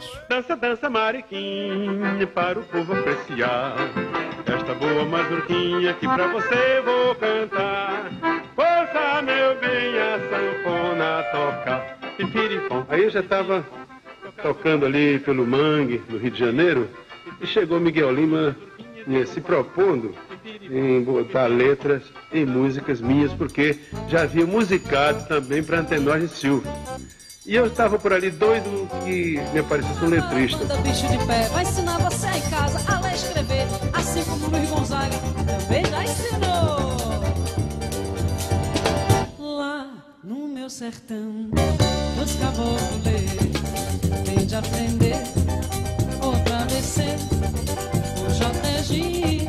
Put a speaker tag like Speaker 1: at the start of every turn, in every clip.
Speaker 1: baixo.
Speaker 2: Dança, dança, mariquinha, para o povo apreciar. Esta boa mazurquinha que pra você vou cantar. Força, meu bem, a sanfona toca. Pipiripom. Aí eu já tava tocando ali pelo Mangue, no Rio de Janeiro, e chegou Miguel Lima eh, se propondo em botar letras em músicas minhas, porque já havia musicado também para Antenor de Silva. E eu estava por ali doido que me aparecesse um letrista.
Speaker 3: Manda bicho de pé, vai ensinar você em casa a ler e escrever, assim como Luiz Gonzaga também já ensinou. Lá no meu sertão, os caboclos tem de aprender outra vez o JG,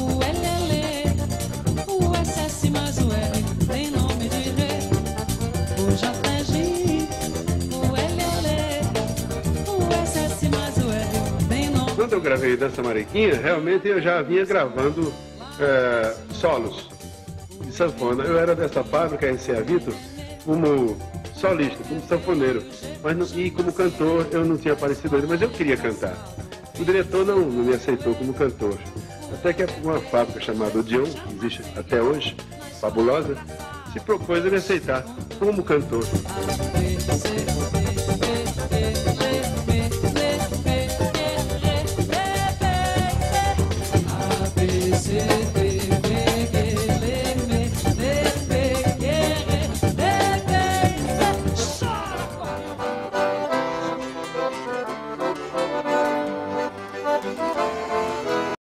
Speaker 3: o LL, o SS mais o L tem nome de rei. O JG,
Speaker 2: eu gravei Dança Mariquinha, realmente eu já vinha gravando eh, solos de sanfona. Eu era dessa fábrica, em Vitor, como solista, como sanfoneiro. Mas não- e como cantor eu não tinha aparecido ainda, mas eu queria cantar. O diretor não, não me aceitou como cantor. Até que uma fábrica chamada Odeon, que existe até hoje, fabulosa, se propôs a me aceitar como cantor.